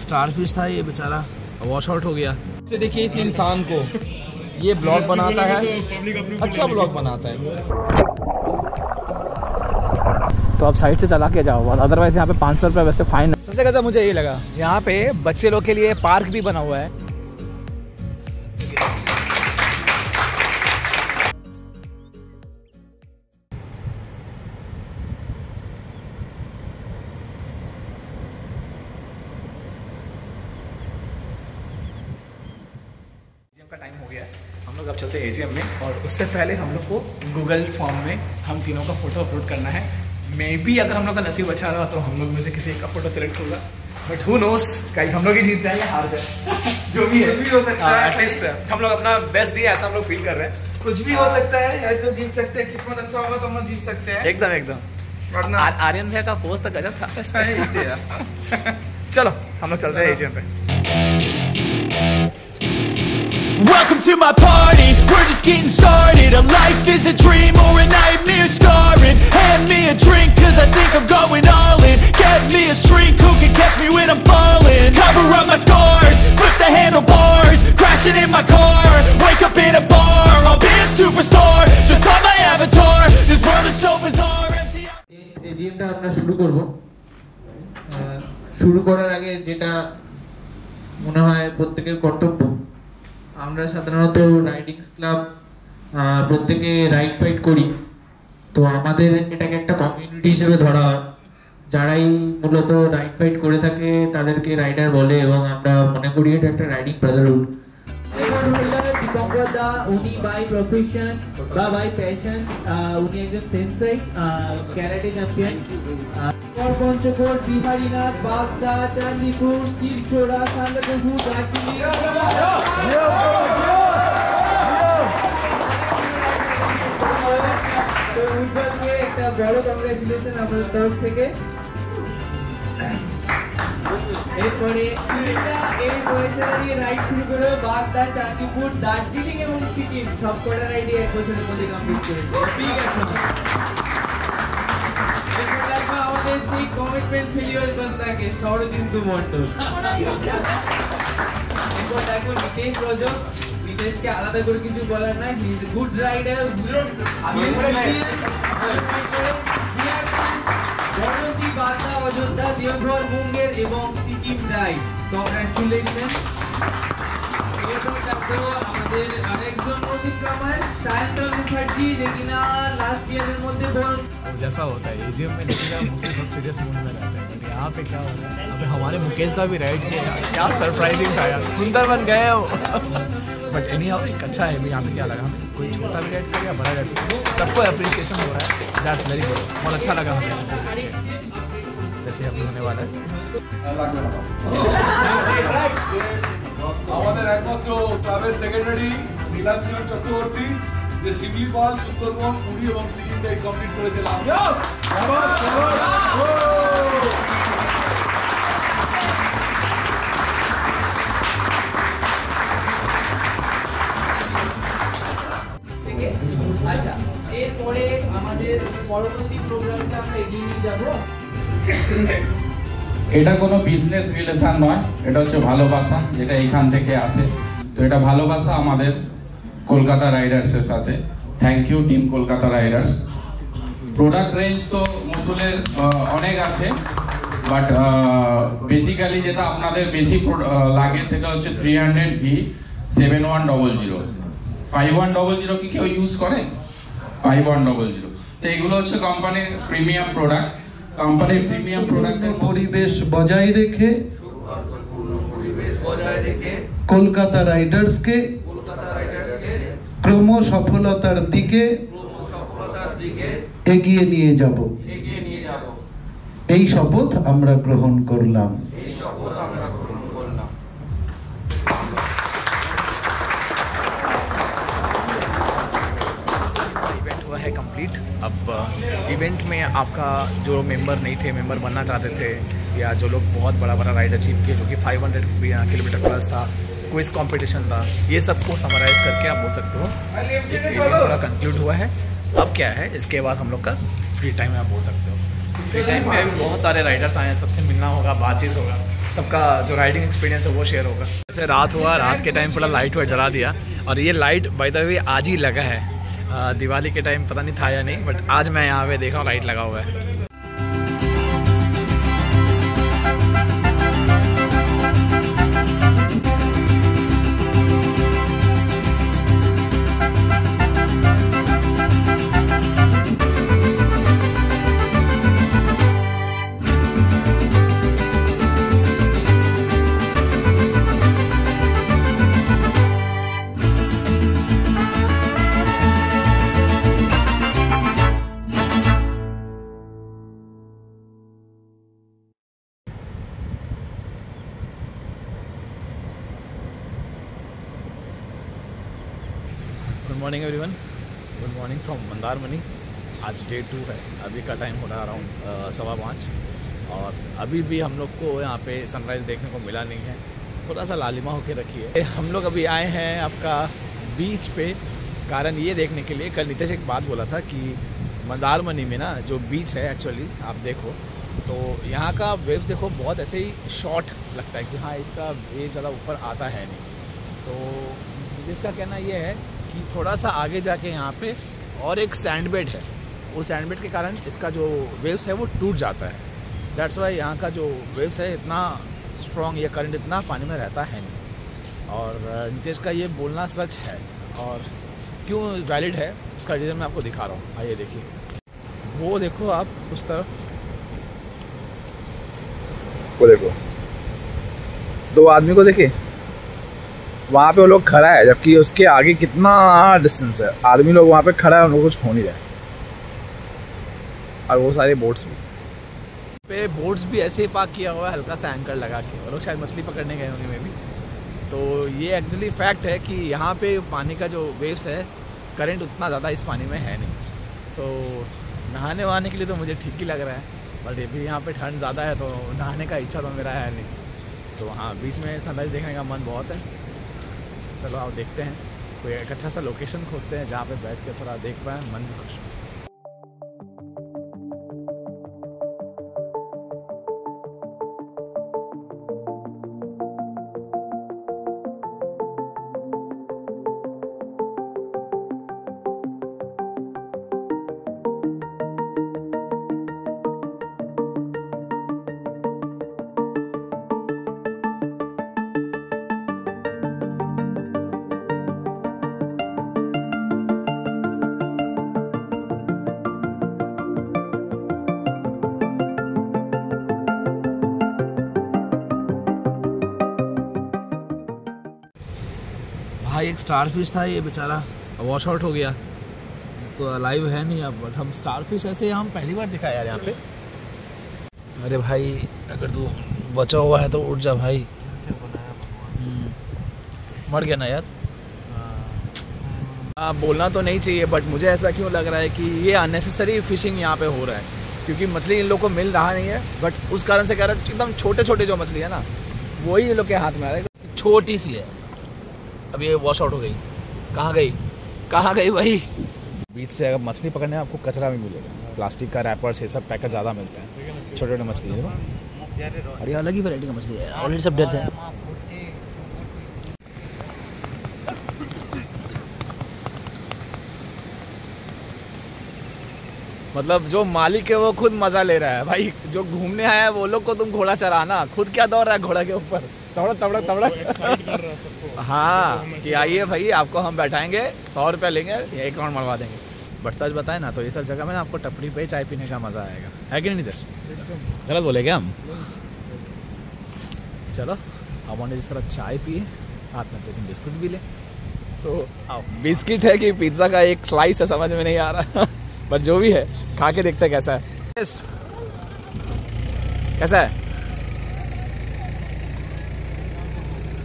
Star fish था ये बेचारा। वॉश आउट हो गया। तो देखिए इस इंसान को ये ब्लॉग बनाता है। अच्छा ब्लॉग बनाता है। तो आप साइड से चला के जाओ अदरवाइज़ यहाँ पे पाँच सौ रुपये वैसे फाइन है। सबसे ज़्यादा मुझे ये लगा यहाँ पे बच्चे लोग के लिए पार्क भी बना हुआ है। गया। हम लोग अब चलते हैं एजीएम में और उससे पहले हम लोग को गूगल फॉर्म में हम तीनों का फ़ोटो अपलोड करना है। मे बी अगर हम लोग का नसीब अच्छा रहा तो हम लोग में से किसी एक का फ़ोटो सेलेक्ट होगा। बट हु नोस कहीं हम लोग ही जीत जाए हार जाए जो भी है। भी हो सकता है। एटलीस्ट हम लोग अपना बेस्ट दिया ऐसा हम लोग फील कर रहे हैं। कुछ भी हो सकता है या तो जीत सकते हैं किस्मत अच्छा होगा तो हम लोग जीत सकते हैं। एकदम एकदम। आर्यन भैया का पोस्ट तो गजब था। चलो हम लोग चलते हैं एजीएम पे। Welcome to my party, we're just getting started A life is a dream or a nightmare scarring Hand me a drink cause I think I'm going all in Get me a shrink who can catch me when I'm falling Cover up my scars, flip the handlebars Crashing in my car, wake up in a bar I'll be a superstar, just on my avatar This world is so bizarre, empty এজিএমটা আমরা শুরু করব আহ, শুরু করার আগে যেটা মনে হয় প্রত্যেকের কর্তব্য আমরা সাধারণত রাইডিং ক্লাব প্রত্যেকে রাইড ফাইট করি। তো আমাদের এটাকে একটা কমিউনিটি হিসেবে ধরা হয়। যারাই মূলত রাইড ফাইট করে থাকে, তাদেরকে রাইডার বলে এবং আমরা মনে করি এটা একটা রাইডিং ব্রাদারহুড উনি একজন পঞ্চকোট বিহারীনাথ বাগদা চান্দিপুর তিরছোড়া সান্দাকপু দার্জিলিং একটা থেকে। এরপরে বাগদা চাঁদিপুর দার্জিলিং এবং সিকিম। সব কটা এক বছরের মধ্যে কমপ্লিট করেছে? ঠিক আছে আমাদের সেই কমিটমেন্ট ফেলিওর বান্দাকে ষড়যন্ত্র মন্ডল এরপর দেখো নিতেশ রজক নিতেশকে আলাদা করে কিছু বলার নাই হি ইজ গুড রাইডার জয়ন্তী বাগদা অযোধ্যা দেওঘর মুঙ্গের এবং সিকিম রাইড কংগ্রাচুলেশন আমাদের আরেকজন অতিক্রমার সায়ন্তন মুখার্জি যে কিনা লাস্ট ইয়ারের মধ্যে বড় जैसा होता है एजीएम में देखिएगा मोस्टली सब सीरियस मूड में रहते हैं बट यहाँ पे क्या हो रहा है अभी हमारे मुकेश का भी राइड किया क्या सरप्राइजिंग था यार सुंदर बन गए हो बट एनी हाउ एक अच्छा है यहाँ पे क्या लगा हमें कोई छोटा भी राइड किया बड़ा राइड सबको अप्रिसिएशन हो रहा है दैट्स वेरी गुड बहुत अच्छा लगा हमें जैसे अभी होने वाला है আমাদের একমাত্র সেক্রেটারি নীলাঞ্জন চক্রবর্তী যে শিমলিপাল সুন্দরবন পুরী এবং সিকিমটাই কমপ্লিট করেছিলাম আচ্ছা এরপরে আমাদের পরবর্তী প্রোগ্রামটা আমরা এগিয়ে নিয়ে যাব। এটা কোনো বিজনেস রিলেশন নয় এটা হচ্ছে ভালোবাসা যেটা এখান থেকে আসে। তো এটা ভালোবাসা আমাদের কলকাতা রাইডার্সের সাথে। Thank you team Kolkata riders product range তো মুতুলের অনেক আছে বাট বেসিক্যালি যেটা আপনাদের বেশি লাগে সেটা হচ্ছে three hundred V seven one double zero five one double zero কি কেউ ইউজ করে? ফাইভ ওয়ান ডবল জিরো তো এগুলো হচ্ছে কোম্পানির প্রিমিয়াম প্রোডাক্ট কোম্পানির প্রিমিয়াম প্রোডাক্টের পরিবেশ বজায় রেখে কলকাতা রাইডার্সকে ক্রম সফলতার দিকে এগিয়ে নিয়ে যাব এই শপথ আমরা গ্রহণ করলাম इवेंट हुआ है कंप्लीट अब इवेंट में आपका जो मेंबर नहीं थे मेंबर बनना चाहते थे या जो लोग बहुत बड़ा बड़ा राइड अचीव किए जो कि 500 किलोमीटर प्लस था क्विज कंपटीशन था। ये सबको समराइज करके आप बोल सकते हो। पूरा कंक्लूड हुआ है। अब क्या है? इसके बाद हम लोग का फ्री टाइम आप बोल सकते हो। फ्री टाइम में बहुत सारे राइडर्स आए हैं। सबसे मिलना होगा, बातचीत होगा। सबका जो राइडिंग एक्सपीरियंस है, वो शेयर होगा। जैसे रात हुआ, रात के टाइम पूरा लाइट वाइट जला दिया। और ये लाइट बाय द वे आज ही लगा है। दिवाली के टाइम पता नहीं था या नहीं बट आज मैं यहाँ पे देखा हूँ लाइट लगा हुआ है। Morning everyone good morning from Mandarmani आज डे टू है. अभी का टाइम हो रहा है अराउंड सवा पाँच. और अभी भी हम लोग को यहाँ पे सनराइज़ देखने को मिला नहीं है. थोड़ा सा लालिमा होके रखी है हम लोग अभी आए हैं आपका बीच पे. कारण ये देखने के लिए, कल नितेश एक बात बोला था कि मंदारमनी में ना जो बीच है एक्चुअली आप देखो तो यहाँ का वेव्स देखो बहुत ऐसे ही शॉर्ट लगता है कि हाँ इसका वेव ज़्यादा ऊपर आता है नहीं. तो जिसका कहना ये है कि थोड़ा सा आगे जाके यहाँ पे और एक सैंड बेड है। उस सैंड बेड के कारण इसका जो वेव्स है वो टूट जाता है। दैट्स वाई यहाँ का जो वेव्स है इतना स्ट्रॉन्ग या करंट इतना पानी में रहता है नहीं। और नितेश का ये बोलना सच है और क्यों वैलिड है, उसका रीज़न मैं आपको दिखा रहा हूँ। आइए देखिए। वो देखो आप उस तरफ़। वो देखो। दो आदमी को देखिए। वहाँ पे वो लोग खड़ा है जबकि उसके आगे कितना डिस्टेंस है। आदमी लोग वहाँ पे खड़ा है उनको कुछ हो नहीं रहा और वो सारे बोट्स भी। पे बोट्स भी ऐसे ही पार्क किया हुआ है हल्का सा एंकर लगा के। वो लोग शायद मछली पकड़ने गए होंगे में भी तो ये एक्चुअली फैक्ट है कि यहाँ पे पानी का जो वेव्स है करंट उतना ज़्यादा इस पानी में है नहीं। सो so, नहाने वहाने के लिए तो मुझे ठीक ही लग रहा है। बट ये भी यहाँ पे ठंड ज़्यादा है तो नहाने का इच्छा तो मेरा है नहीं। तो हाँ बीच में सनराइज देखने का मन बहुत है। चलो आप देखते हैं कोई एक अच्छा सा लोकेशन खोजते हैं जहाँ पे बैठ के थोड़ा देख पाए, मन भी खुश हो। भाई एक स्टार फ़िश था ये बेचारा। वॉश आउट हो गया। तो लाइव है नहीं अब बट हम स्टार फ़िश ऐसे हम पहली बार दिखा यार यहाँ पे। अरे भाई अगर तू बचा हुआ है तो उठ जा भाई। हम्म, मर गया ना यार। हाँ बोलना तो नहीं चाहिए बट मुझे ऐसा क्यों लग रहा है कि ये अननेसेसरी फिशिंग यहाँ पे हो रहा है? क्योंकि मछली इन लोग को मिल रहा नहीं है बट उस कारण से कह रहा है एकदम छोटे छोटे जो मछली है ना वही इन लोग के हाथ में आ रहा है। छोटी सी है। अब ये वॉश आउट हो गई। कहाँ गई? कहाँ गई भाई? बीच से अगर मछली पकड़ने आपको कचरा भी मिलेगा। प्लास्टिक का रैपर्स ये सब पैकेट ज़्यादा मिलते हैं। छोटे छोटे मछली है और ये अलग ही वैरायटी का मछली है। ऑलरेडी सब डेथ है। मतलब जो मालिक है, वो खुद मज़ा ले रहा है। भाई, जो घूमने आया है, वो लोग को तुम घोड़ा चराना खुद क्या दौड़ रहा है घोड़ा के ऊपर? तबड़क तबड़क तबड़क हाँ कि आइए भाई आपको हम बैठाएँगे सौ रुपया लेंगे एक राउंड मरवा देंगे। बट सच बताए ना तो ये सब जगह में ना आपको टपड़ी पे चाय पीने का मज़ा आएगा। है कि नहीं दर्श? गलत बोले क्या हम? चलो अब हमने जिस तरह चाय पिए साथ में दो तीन बिस्कुट भी ले। सो बिस्किट है कि पिज़्ज़ा का एक स्लाइस है समझ में नहीं आ रहा। पर जो भी है खा के देखते कैसा है। कैसा है?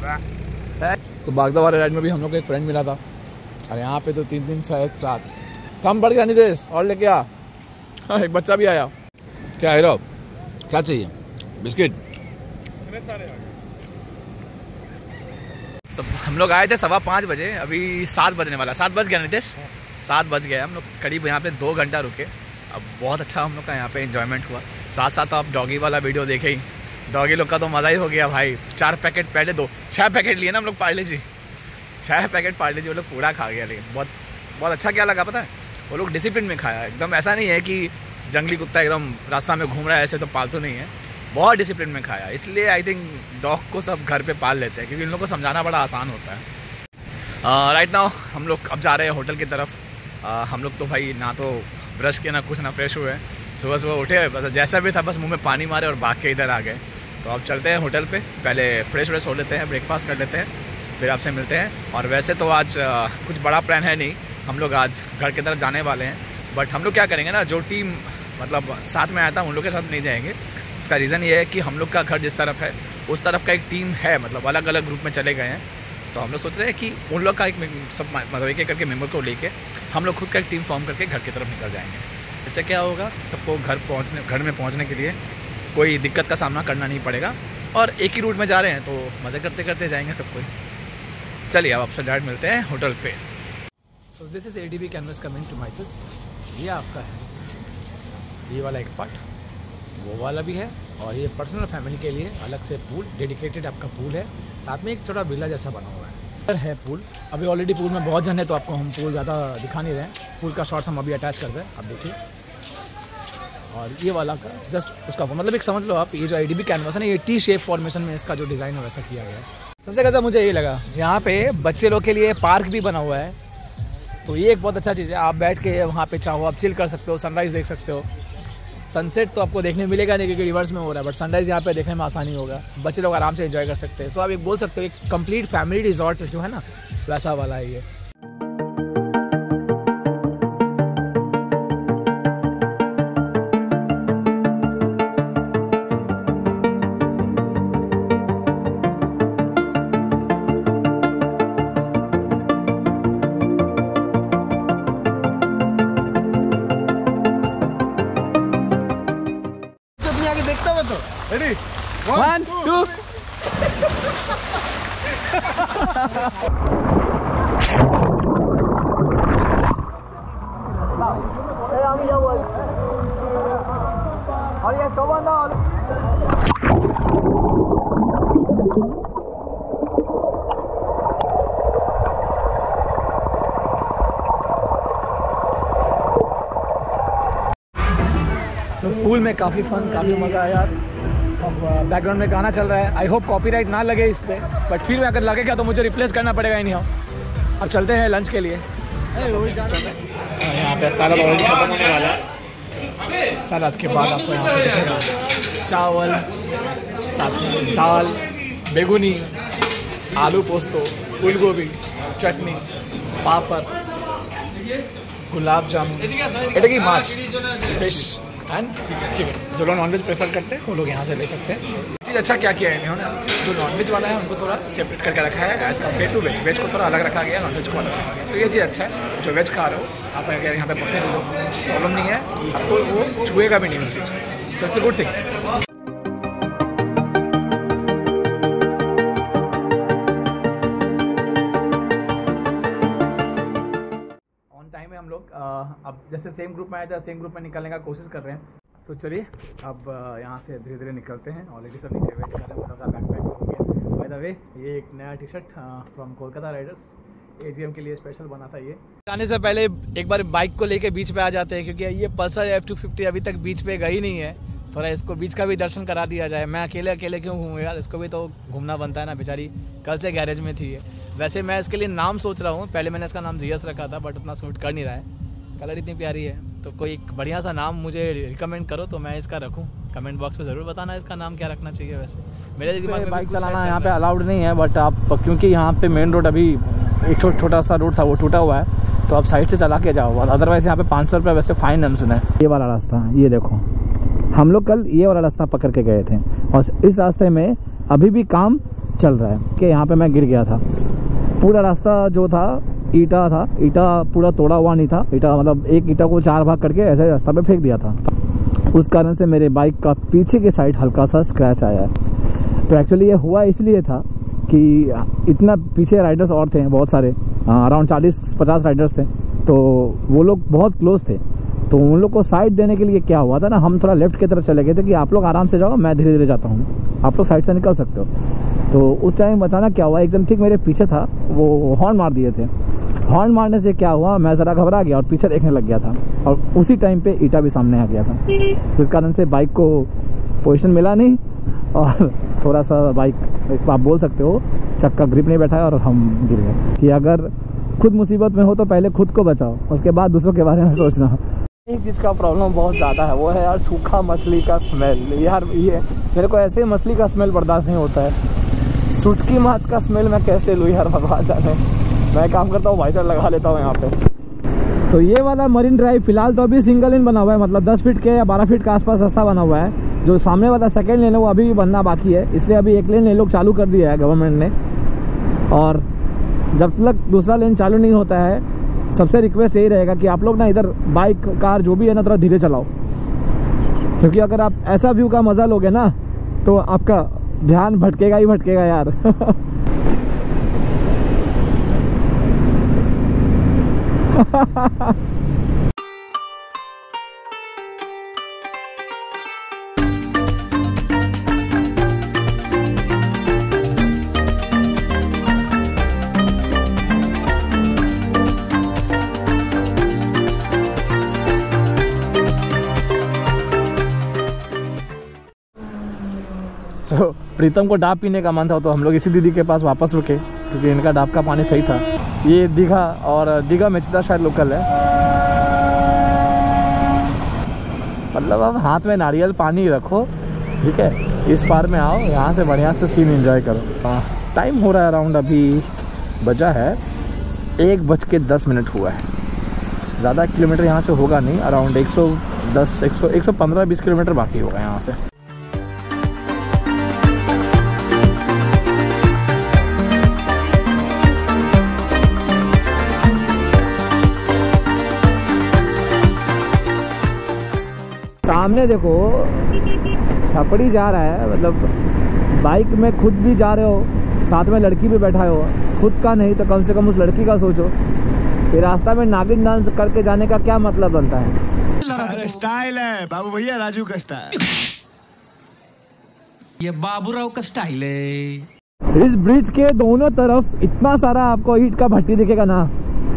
तो बागदा वाले राइड में भी हम लोग को एक फ्रेंड मिला था। और यहाँ पे तो तीन तीन एक साथ कम पड़ गया नितेश और लेके आ। हाँ, एक बच्चा भी आया। क्या है क्या चाहिए? बिस्किट। सब हम लोग आए थे सवा पाँच बजे अभी सात बजने वाला। सात बज गया नितेश? सात बज गए हम लोग करीब यहाँ पे दो घंटा रुके। अब बहुत अच्छा हम लोग का यहाँ पे इन्जॉयमेंट हुआ। साथ साथ आप डॉगी वाला वीडियो देखे ही। डॉगी लोग का तो मज़ा ही हो गया भाई। चार पैकेट पहले दो। छः पैकेट लिए ना हम लोग पार्ले जी। छः पैकेट पार्ले जी, वो लोग पूरा खा गया लेकिन बहुत बहुत अच्छा क्या लगा पता है? वो लोग डिसिप्लिन में खाया। एकदम ऐसा नहीं है कि जंगली कुत्ता एकदम रास्ता में घूम रहा है, ऐसे तो पालतू नहीं है। बहुत डिसिप्लिन में खाया। इसलिए आई थिंक डॉग को सब घर पे पाल लेते हैं, क्योंकि इन लोग को समझाना बड़ा आसान होता है। राइट नाउ हम लोग अब जा रहे हैं होटल की तरफ़। हम लोग तो भाई ना तो ब्रश किए, ना कुछ, ना फ्रेश हुए सुबह सुबह उठे, बस जैसा भी था, बस मुँह में पानी मारे और भाग के इधर आ गए। तो अब चलते हैं होटल पे। पहले फ्रेश व्रेश हो लेते हैं ब्रेकफास्ट कर लेते हैं, फिर आपसे मिलते हैं। और वैसे तो आज कुछ बड़ा प्लान है नहीं। हम लोग आज घर की तरफ़ जाने वाले हैं। बट हम लोग क्या करेंगे ना, जो टीम मतलब साथ में आया था, उन लोग के साथ नहीं जाएँगे। इसका रीज़न ये है कि हम लोग का घर जिस तरफ़ है, उस तरफ़ का एक टीम है मतलब अलग अलग ग्रुप में चले गए हैं। तो हम लोग सोच रहे हैं कि उन लोग का एक सब मतलब एक एक करके मेंबर को लेके हम लोग खुद का एक टीम फॉर्म करके घर की तरफ़ निकल जाएँगे। इससे क्या होगा, सबको घर पहुँचने, घर में पहुँचने के लिए कोई दिक्कत का सामना करना नहीं पड़ेगा। और एक ही रूट में जा रहे हैं तो मज़े करते करते जाएँगे सब कोई। चलिए, अब आपसे डायरेक्ट मिलते हैं होटल पे। So this is A D B canvas coming to माइसिस ये आपका है। ये वाला एक पार्ट वो वाला भी है। और ये पर्सनल फैमिली के लिए अलग से पूल डेडिकेटेड आपका पूल है। साथ में एक छोटा बिल्ला जैसा बना हुआ है। है पूल अभी ऑलरेडी पूल में बहुत जन है तो आपको हम पूल ज़्यादा दिखा नहीं रहे हैं। पूल का शॉर्ट्स हम अभी अटैच कर दें आप देखिए। और ये वाला का जस्ट उसका मतलब एक समझ लो आप, ये जो आई डी कैनवस है ना, ये टी शेप फॉर्मेशन में इसका जो डिज़ाइन है वैसा किया गया है। सबसे ज़्यादा मुझे ये लगा, यहाँ पे बच्चे लोग के लिए पार्क भी बना हुआ है। तो ये एक बहुत अच्छा चीज़ है, आप बैठ के वहाँ पे चाहो, आप चिल कर सकते हो सनराइज़ देख सकते हो। सनसेट तो आपको देखने मिलेगा नहीं, क्योंकि रिवर्स में हो रहा है बट सनराइज़ यहाँ पे देखने में आसानी होगा। बच्चे लोग आराम से इन्जॉय कर सकते हैं। सो आप एक बोल सकते हो, एक कंप्लीट फैमिली रिजॉर्ट जो है ना, वैसा वाला है ये। काफ़ी फन काफ़ी मज़ा आया। यार बैकग्राउंड में गाना चल रहा है। आई होप कॉपीराइट ना लगे इस पर बट फिर अगर लगेगा तो मुझे रिप्लेस करना पड़ेगा ही नहीं अब चलते हैं लंच के लिए। यहाँ पे सलाद ऑलरेडी खत्म होने वाला है। सलाद के बाद आपको यहाँ चावल साथ में दाल बेगुनी आलू पोस्तो फूल गोभी चटनी पापड़ गुलाब जामुन। एट माछ। फ़िश एंड चिकन जो लोग नॉनवेज प्रेफर करते हैं, वो लोग यहाँ से ले सकते हैं। चीज़ अच्छा क्या किया है इन्होंने? जो नॉनवेज वाला है, उनको थोड़ा सेपरेट करके रखा है as compare to veg veg को थोड़ा अलग रखा गया नॉनवेज को अलग रखा गया। तो ये चीज़ अच्छा है, जो वेज खा रहे हो, आप अगर यहाँ पे बफे प्रॉब्लम नहीं है। आपको वो छुएगा भी नहीं उस चीज़ सो इट्स गुड थिंग जैसे सेम ग्रुप में आया थे सेम ग्रुप में निकलने का कोशिश कर रहे हैं। तो चलिए, अब यहाँ से धीरे धीरे निकलते हैं। ऑलरेडी सब नीचे वेट कर रहे हैं उनका बैक पैक हो गया बाय द वे ये एक नया T shirt from Kolkata riders AGM के लिए स्पेशल बना था ये। जाने से पहले एक बार बाइक को लेके बीच पे आ जाते हैं, क्योंकि ये पल्सर एफ़ टू फिफ्टी अभी तक बीच पे गई नहीं है। थोड़ा इसको बीच का भी दर्शन करा दिया जाए। मैं अकेले अकेले क्यों घूमूँ यार? इसको भी तो घूमना बनता है ना बेचारी। कल से गैरेज में थी वैसे मैं इसके लिए नाम सोच रहा हूँ। पहले मैंने इसका नाम जीएस रखा था बट उतना सूट कर नहीं रहा है। कलर इतनी प्यारी है तो कोई एक बढ़िया सा नाम मुझे रिकमेंड करो तो मैं इसका रखूँ। कमेंट बॉक्स में ज़रूर बताना इसका नाम क्या रखना चाहिए वैसे। मेरे दिमाग में बाइक चलाना यहाँ पे अलाउड नहीं है बट आप क्योंकि यहाँ पे मेन रोड अभी एक छोटा छोटा सा रोड था वो टूटा हुआ है तो आप साइड से चला के जाओ। अदरवाइज़ यहाँ पे पाँच सौ रुपये वैसे फाइन हम सुना है ये वाला रास्ता ये देखो। हम लोग कल ये वाला रास्ता पकड़ के गए थे और इस रास्ते में अभी भी काम चल रहा है। कि यहाँ पे मैं गिर गया था। पूरा रास्ता जो था ईटा था, ईटा पूरा तोड़ा हुआ नहीं था, ईटा मतलब एक ईटा को चार भाग करके ऐसे रास्ता पे फेंक दिया था। उस कारण से मेरे बाइक का पीछे की साइड हल्का सा स्क्रैच आया है। तो एक्चुअली ये हुआ इसलिए था कि इतना पीछे राइडर्स और थे बहुत सारे अराउंड चालीस, पचास राइडर्स थे। तो वो लोग बहुत क्लोज थे। तो उन लोग को साइड देने के लिए क्या हुआ था ना, हम थोड़ा लेफ़्ट की तरफ़ चले गए थे कि आप लोग आराम से जाओ, मैं धीरे धीरे जाता हूँ। आप लोग साइड से निकल सकते हो। तो उस टाइम अचानक क्या हुआ, एकदम ठीक मेरे पीछे था, वो हॉर्न मार दिए थे। हॉर्न मारने से क्या हुआ, मैं ज़रा घबरा गया और पीछे देखने लग गया था। और उसी टाइम पे ईटा भी सामने आ गया था। जिस कारण से बाइक को पोजिशन मिला नहीं और थोड़ा सा बाइक आप बोल सकते हो, चक्का ग्रिप नहीं बैठा और हम गिर गए। कि अगर खुद मुसीबत में हो तो पहले खुद को बचाओ, उसके बाद दूसरों के बारे में सोचना। एक चीज़ का प्रॉब्लम बहुत ज़्यादा है, वो है यार सूखा मछली का स्मेल यार ये, मेरे को ऐसे मछली का स्मेल बर्दाश्त नहीं होता है। सुटकी माछ का स्मेल मैं कैसे लूँ यार, भगवान जाने। मैं काम करता हूँ वाइटर लगा लेता हूँ यहाँ पे। तो ये वाला मरीन ड्राइव फ़िलहाल तो अभी सिंगल लेन बना हुआ है मतलब 10 फीट के या 12 फीट के आसपास रास्ता बना हुआ है। जो सामने वाला सेकेंड लेन है, वो अभी भी बनना बाकी है, इसलिए अभी एक लेन ये लोग चालू कर दिया है गवर्नमेंट ने। और जब तक दूसरा लेन चालू नहीं होता है, सबसे रिक्वेस्ट यही रहेगा कि आप लोग ना इधर बाइक कार जो भी है ना, थोड़ा धीरे चलाओ। क्योंकि अगर आप ऐसा व्यू का मज़ा लोगे ना तो आपका ध्यान भटकेगा ही भटकेगा यार। प्रीतम को डाब पीने का मन था तो हम लोग इसी दीदी के पास वापस रुके, क्योंकि इनका डाब का पानी सही था। ये दीघा और दीघा मेचदा शायद लोकल है। मतलब अब हाथ में नारियल पानी रखो, ठीक है? इस पार में आओ, यहाँ से बढ़िया से सीन एंजॉय करो। हाँ टाइम हो रहा है अराउंड अभी, बजा है, एक बज के दस मिनट हुआ है। ज़्यादा किलोमीटर यहाँ से होगा नहीं अराउंड 110 100 115 20 किलोमीटर बाकी होगा यहाँ से। सामने देखो छपड़ी जा रहा है मतलब बाइक में खुद भी जा रहे हो साथ में लड़की भी बैठा हो खुद का नहीं तो कम से कम उस लड़की का सोचो। ये रास्ता में नागिन डांस करके जाने का क्या मतलब बनता है? स्टाइल है बाबू भैया राजू का स्टाइल। ये बाबूराव का स्टाइल है। इस ब्रिज के दोनों तरफ़ इतना सारा आपको ईट का भट्टी दिखेगा ना।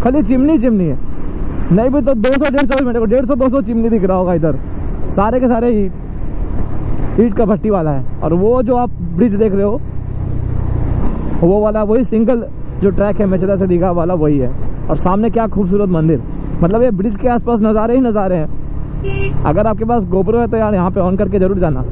खाली चिमनी चिमनी है। नहीं भी तो 200 डेढ़ सौ मेरे को डेढ़ सौ दो सौ चिमनी दिख रहा होगा इधर। सारे के सारे ही ईट का भट्टी वाला है। और वो जो आप ब्रिज देख रहे हो, वो वाला, वही सिंगल जो ट्रैक है मेचरा से दीघा वाला, वही है। और सामने क्या खूबसूरत मंदिर। मतलब ये ब्रिज के आसपास नज़ारे ही नज़ारे हैं। अगर आपके पास गोप्रो है तो यार यहाँ पे ऑन करके ज़रूर जाना।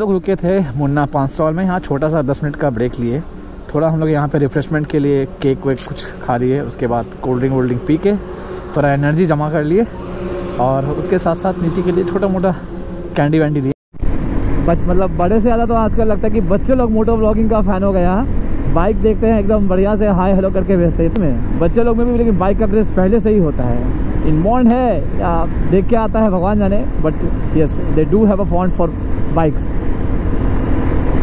लोग रुके थे मुन्ना पाँच स्टॉल में। यहाँ छोटा सा दस मिनट का ब्रेक लिए। थोड़ा हम लोग यहाँ पे रिफ्रेशमेंट के लिए केक वेक कुछ खा लिए, उसके बाद कोल्ड ड्रिंक वोल्ड ड्रिंक पी के, थोड़ा एनर्जी जमा कर लिए और उसके साथ साथ नीति के लिए छोटा मोटा कैंडी वैंडी लिए। बच मतलब बड़े से ज़्यादा तो आजकल लगता है कि बच्चे लोग मोटो ब्लॉगिंग का फ़ैन हो गया बाइक देखते हैं, एकदम बढ़िया से हाई हेलो करके भेजते हैं इसमें। बच्चे लोग में भी, लेकिन बाइक का क्रेज पहले से ही होता है। इन बॉन्ड है, या देख के आता है भगवान जाने but yes they do have a fond for bikes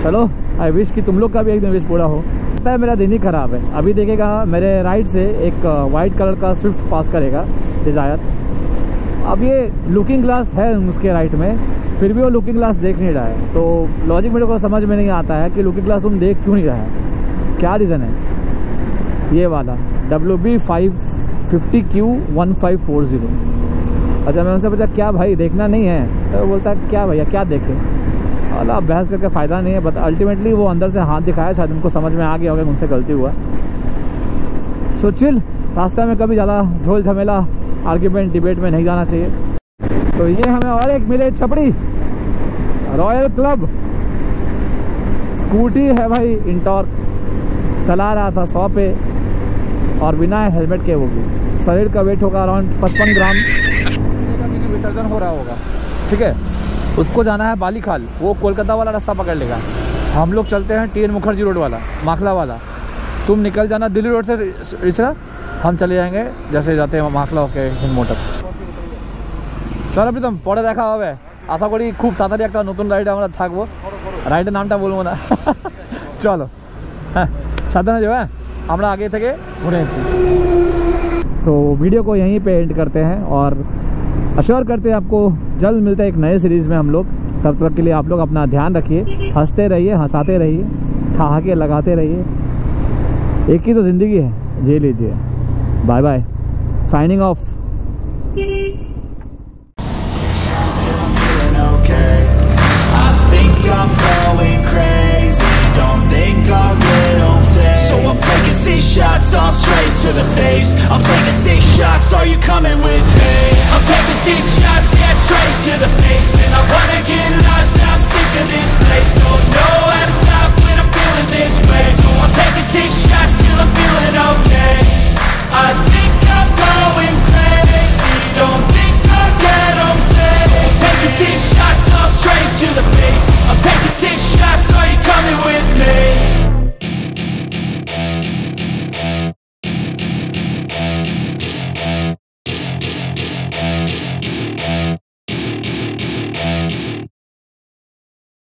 चलो आई विश कि तुम लोग का भी एक दिन विश पूरा हो। लगता है, मेरा दिन ही खराब है। अभी देखेगा, मेरे राइट से एक वाइट कलर का स्विफ्ट पास करेगा डिज़ायर अब ये लुकिंग ग्लास है उसके राइट में, फिर भी वो लुकिंग ग्लास देख नहीं रहा है। तो लॉजिक मेरे को समझ में नहीं आता है कि लुकिंग ग्लास तुम देख क्यों नहीं रहा है। क्या रीज़न है? ये वाला W B five fifty Q one five four zero अच्छा मैं उनसे पूछा, क्या भाई, देखना नहीं है? तो बोलता है, क्या भैया, क्या देखे? अला बहस करके फ़ायदा नहीं है बट अल्टीमेटली वो अंदर से हाथ दिखाया शायद उनको समझ में आ गया होगा उनसे गलती हुआ। सो चिल रास्ते में कभी ज़्यादा झोल झमेला आर्ग्यूमेंट डिबेट में नहीं जाना चाहिए। तो ये हमें और एक मिले छपड़ी रॉयल क्लब स्कूटी है भाई इंटॉर्क चला रहा था सौ पे और बिना हेलमेट के होगी शरीर का वेट होगा अराउंड पचपन ग्राम। टर्न हो रहा होगा। ठीक है? उसको जाना है बालीखाल, वो कोलकाता वाला रास्ता पकड़ लेगा। हम लोग चलते हैं टी एन मुखर्जी रोड वाला, माखला वाला। तुम निकल जाना दिल्ली रोड से, इसरा, हम चले जाएँगे, जैसे जाते हैं माखला होके हिंद मोटर चलो प्रीतम, पढ़े देखा हो आशा करी खूब তাড়াতাড়ি একটা নতুন রাইডে আমরা থাকবো রাইডের नाम चलो। हाँ, না চলো जो है हम आगे थे घूमे तो वीडियो को यहीं पे एंड करते हैं और अच्छा, अश्योर करते हैं आपको जल्द मिलते हैं एक नए सीरीज़ में हम लोग। तब तक के लिए आप लोग अपना ध्यान रखिए हँसते रहिए हंसाते रहिए ठहाके लगाते रहिए। एक ही तो ज़िंदगी है जे लीजिए। Bye bye signing of I'm taking six shots all straight to the face. I'm taking six shots, are you coming with Six shots, yeah, straight to the face And I wanna get lost, I'm sick of this place. No